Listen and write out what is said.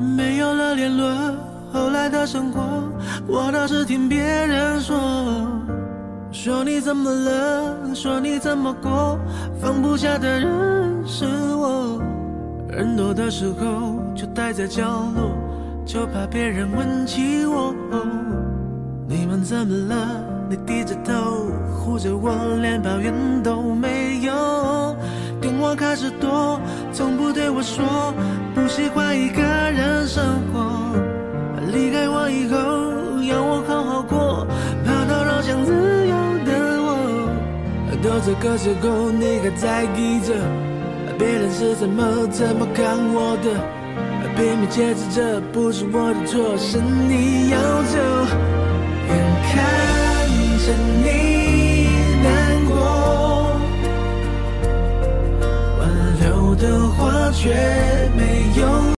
没有了联络，后来的生活，我倒是听别人说，说你怎么了，说你怎么过，放不下的人是我。人多的时候就待在角落，就怕别人问起我。你们怎么了？你低着头护着我，连抱怨都没有。电话开始多，从不对我说这个时候，你还在意着别人是怎么怎么看我的？拼命解释这不是我的错，是你要走。眼看着你难过，挽留的话却没